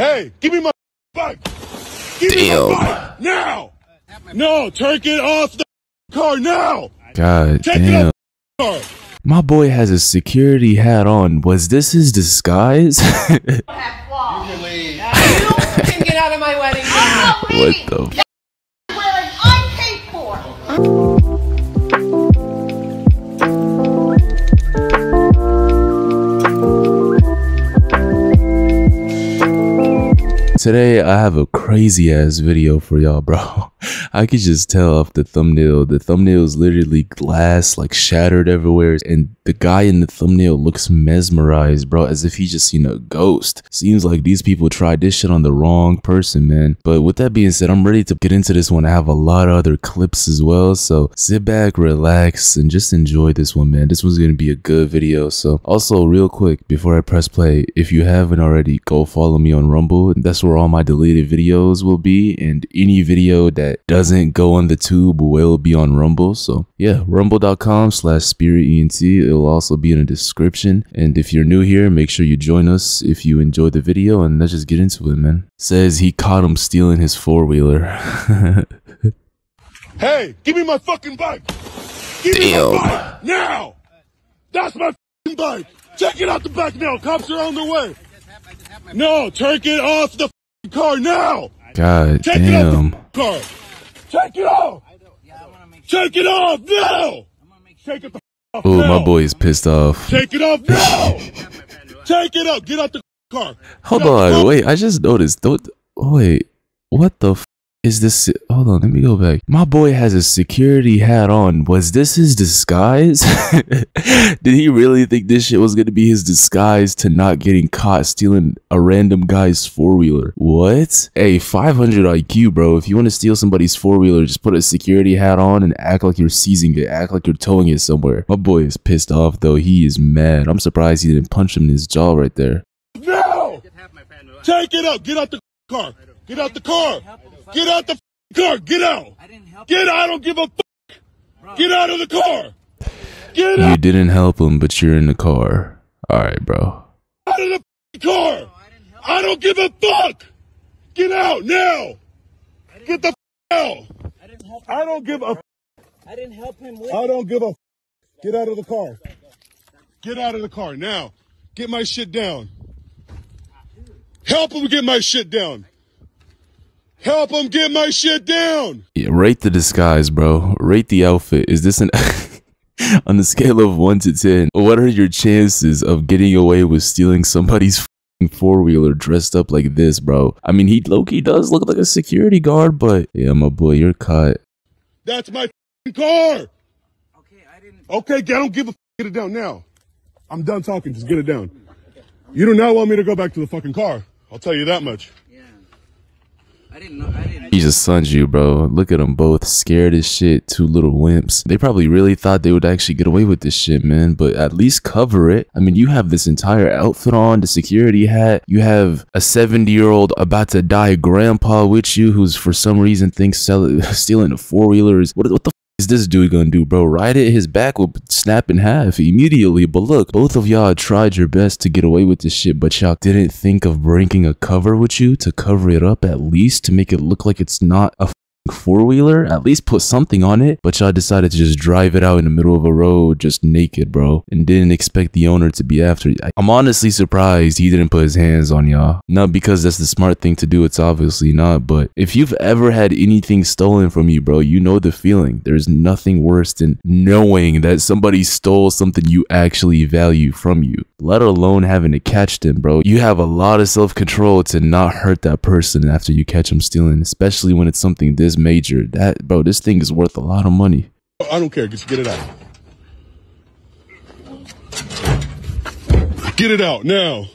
Hey, give me my bike. Give Damn. me my bike now. No, take it off the car now. God Take it damn. off the car. My boy has a security hat on. Was this his disguise? have flaws. Today I have a crazy ass video for y'all, bro. I could just tell off the thumbnail. The thumbnail is literally glass, like shattered everywhere, and the guy in the thumbnail looks mesmerized, bro, as if he just seen a ghost. Seems like these people tried this shit on the wrong person, man. But with that being said, I'm ready to get into this one. I have a lot of other clips as well, so sit back, relax, and just enjoy this one, man. This one's gonna be a good video. So, also, real quick, before I press play, if you haven't already, go follow me on Rumble. That's where all my deleted videos will be, and any video that doesn't go on the tube will be on Rumble. So, yeah, rumble.com slash spirit ENT. It'll also be in the description. And if you're new here, make sure you join us if you enjoyed the video, and let's just get into it, man. Says he caught him stealing his four wheeler. Hey, give me my fucking bike. Give me my bike now. That's my fucking bike. Take it out the back now. Cops are on their way. No, take it off the fucking car now. God Take it off damn. the car. Take it off. Take it off now. Take it the off Oh, my boy is pissed off. Take it off now. Take it off. Get out the car. Hold on, wait. I just noticed. Don't wait. What the f- is this? Hold on, let me go back. My boy has a security hat on. Was this his disguise? Did he really think this shit was gonna be his disguise to not getting caught stealing a random guy's four wheeler? What? Hey, 500 IQ, bro. If you want to steal somebody's four wheeler, just put a security hat on and act like you're seizing it. Act like you're towing it somewhere. My boy is pissed off though. He is mad. I'm surprised he didn't punch him in his jaw right there. No! Take it out. Get out the car. Get out the car. Get out the car. Get out. Get out. I don't give a fuck. Get out of the car. Get You out, didn't help him, but you're in the car. Alright, bro. out of the car. I don't give a fuck. Get out now. Get the out. I don't give a. I didn't help him with I don't give a. Get out of the car. Get out of the car now. Get my shit down. Help him get my shit down. Help him get my shit down. Yeah, rate the disguise, bro. Rate the outfit. Is this an on the scale of one to ten? What are your chances of getting away with stealing somebody's four wheeler dressed up like this, bro? I mean, he lowkey does look like a security guard, but yeah, my boy, you're caught. That's my car. Okay, I didn't. Okay, I don't give a get it down now. I'm done talking. Just get it down. You do not want me to go back to the fucking car. I'll tell you that much. I didn't know. I didn't. Just bro. Look at them both, scared as shit. Two little wimps. They probably really thought they would actually get away with this shit, man. But at least cover it. I mean, you have this entire outfit on, the security hat. You have a 70 year old about to die grandpa with you, who's for some reason thinks stealing a four wheeler is what? What the? Is this dude gonna do, bro? Ride it, his back will snap in half immediately. But look, both of y'all tried your best to get away with this shit, but y'all didn't think of bringing a cover with you to cover it up at least to make it look like it's not a four wheeler, at least put something on it. But y'all decided to just drive it out in the middle of a road, just naked, bro, and didn't expect the owner to be after you. I'm honestly surprised he didn't put his hands on y'all. Not because that's the smart thing to do, it's obviously not. But if you've ever had anything stolen from you, bro, you know the feeling. There's nothing worse than knowing that somebody stole something you actually value from you, let alone having to catch them, bro. You have a lot of self control to not hurt that person after you catch them stealing, especially when it's something this major. That, bro, this thing is worth a lot of money. I don't care. Just get it out. Get it out now.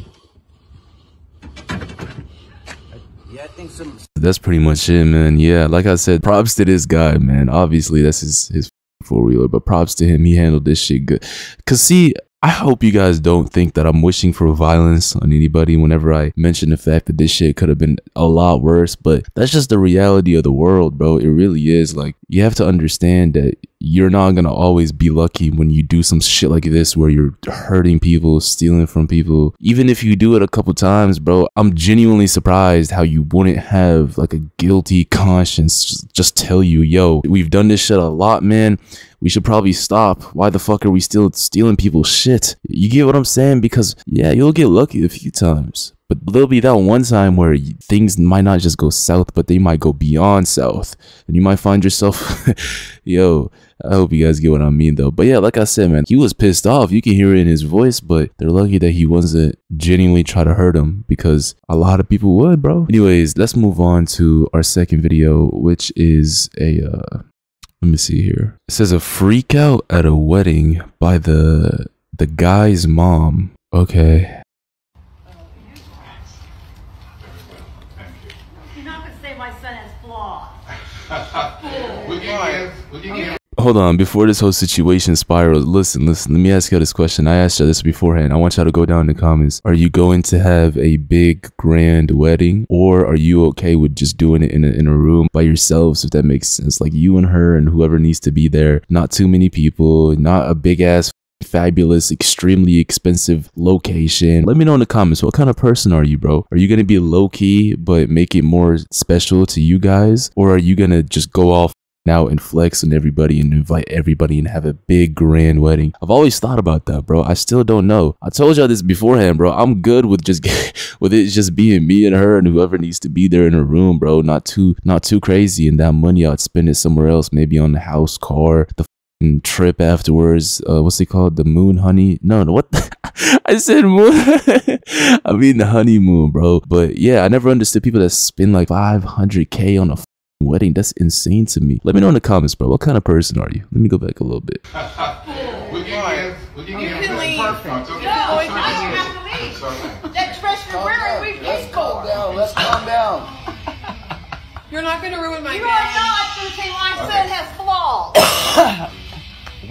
Yeah, I think some. That's pretty much it, man. Yeah, like I said, props to this guy, man. Obviously, that's his his four wheeler, but props to him. He handled this shit good. Cause see, I hope you guys don't think that I'm wishing for violence on anybody whenever I mention the fact that this shit could have been a lot worse, but that's just the reality of the world, bro. It really is. Like, you have to understand that you're not gonna always be lucky when you do some shit like this where you're hurting people, stealing from people. Even if you do it a couple times, bro, I'm genuinely surprised how you wouldn't have like a guilty conscience just, tell you, yo, we've done this shit a lot, man. We should probably stop. Why the fuck are we still stealing people's shit? You get what I'm saying? Because yeah, you'll get lucky a few times. But there'll be that one time where things might not just go south, but they might go beyond south. And you might find yourself, yo, I hope you guys get what I mean though. But yeah, like I said, man, he was pissed off. You can hear it in his voice, but they're lucky that he wasn't genuinely try to hurt him because a lot of people would, bro. Anyways, let's move on to our second video, which is a, uh, let me see here. It says a freak out at a wedding by the, the guy's mom. Okay. You're not gonna say my son has flaws. Hold on, before this whole situation spirals, listen, listen, let me ask you this question. I asked you this beforehand. I want y'all to go down in the comments. Are you going to have a big, grand wedding? Or are you okay with just doing it in a, in a room by yourselves, if that makes sense? Like you and her and whoever needs to be there. Not too many people, not a big ass fabulous, extremely expensive location. Let me know in the comments what kind of person are you, bro? Are you gonna be low key but make it more special to you guys, or are you gonna just go off out and flex on everybody and invite everybody and have a big grand wedding? I've always thought about that, bro. I still don't know. I told y'all this beforehand, bro. I'm good with just with it just being me and her and whoever needs to be there in a room, bro. Not too not too crazy, and that money I'd spend it somewhere else, maybe on the house, car, the trip afterwards. Uh, what's it called? The moon honey? No, no, what? I said moon. I mean the honeymoon, bro. But yeah, I never understood people that spend like 500k on a wedding. That's insane to me. Let me know in the comments, bro. What kind of person are you? Let me go back a little bit. You can leave. No, I don't have to leave. That dress you're wearing, we paid for. down. Let's calm down. You're not gonna ruin my You day. are not gonna say my son has flaws.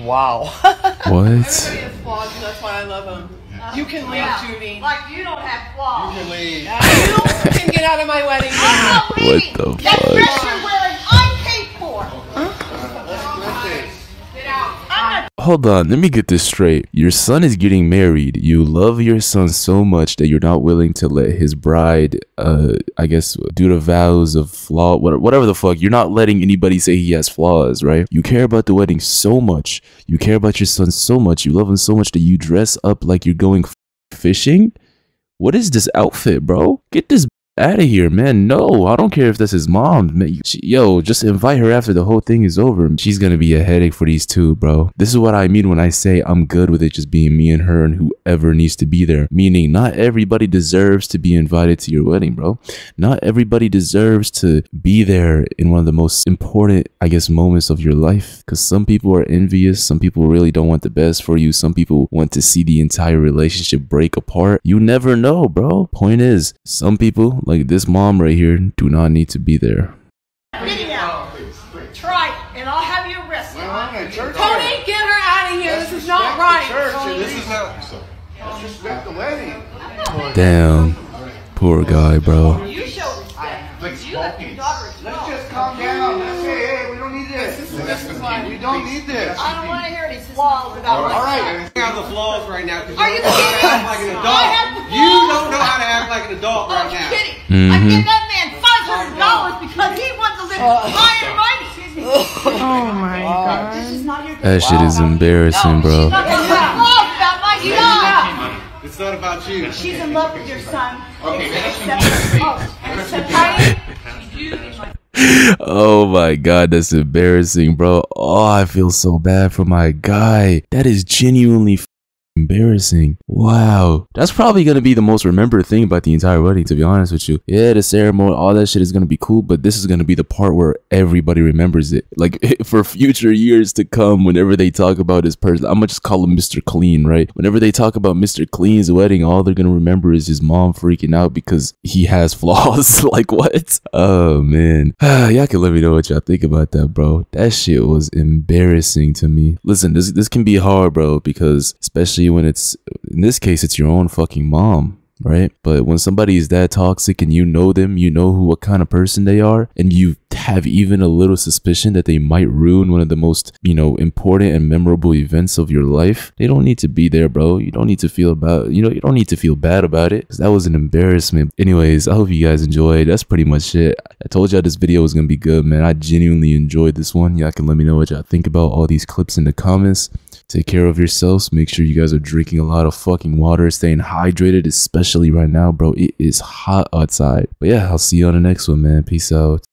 Wow. What? Everybody has flaws, and that's why I love them. You can leave, Yeah, Judy. Like you don't have flaws. You can leave. you can get out of my wedding. I'm not What leaving. the That fuck? dress you're wearing, I paid for. Let's Get out. Hold on, let me get this straight. Your son is getting married. You love your son so much that you're not willing to let his bride, uh, I guess, do the vows of flaw, whatever the fuck. You're not letting anybody say he has flaws, right? You care about the wedding so much. You care about your son so much. You love him so much that you dress up like you're going fishing. What is this outfit, bro? Get this out of here, man. No, I don't care if that's his mom. Man, she- yo, just invite her after the whole thing is over. She's gonna be a headache for these two, bro. This is what I mean when I say I'm good with it just being me and her and whoever needs to be there. Meaning, not everybody deserves to be invited to your wedding, bro. Not everybody deserves to be there in one of the most important, I guess, moments of your life. Because some people are envious. Some people really don't want the best for you. Some people want to see the entire relationship break apart. You never know, bro. Point is, some people, like this mom right here, do not need to be there. video. Try it, and I'll have you arrested. Tony, get her out of here. This is not right. Tony. This is not. Respect the wedding. Damn. Poor guy, bro. You show respect. You have your daughter as Let's just calm down. Let's say, hey, we don't need this. This is why. We don't need this. I don't want to hear these flaws about All my son. right. out the flaws right now because Are you you don't know how to kidding? act like an I adult. have the You don't know how to act like an adult right you now. Kidding? I give that man five hundred dollars because he wants to live oh. high and mighty. Oh my god. This is not your. That shit is embarrassing, bro. not gonna have flaws about my son. It's not about you. She's in love with your son. Okay, oh, and accept I Oh my god, that's embarrassing, bro. Oh, I feel so bad for my guy. That is genuinely f- embarrassing. Wow. That's probably gonna be the most remembered thing about the entire wedding, to be honest with you. Yeah, the ceremony, all that shit is gonna be cool, but this is gonna be the part where everybody remembers it. Like for future years to come, whenever they talk about this person, I'm gonna just call him Mr. Clean, right? Whenever they talk about Mr. Clean's wedding, all they're gonna remember is his mom freaking out because he has flaws. like what? Oh man. y'all can let me know what y'all think about that, bro. That shit was embarrassing to me. Listen, this this can be hard, bro, because especially when it's in this case, it's your own fucking mom. right? But when somebody is that toxic and you know them, you know who what kind of person they are, and you have even a little suspicion that they might ruin one of the most, you know, important and memorable events of your life, they don't need to be there, bro. You don't need to feel about, you know, you don't need to feel bad about it because that was an embarrassment. Anyways, I hope you guys enjoyed. That's pretty much it. I told y'all this video was gonna be good, man. I genuinely enjoyed this one. Y'all can let me know what y'all think about all these clips in the comments. Take care of yourselves. Make sure you guys are drinking a lot of fucking water, staying hydrated, especially right now, bro. It is hot outside. But yeah, I'll see you on the next one, man. Peace out.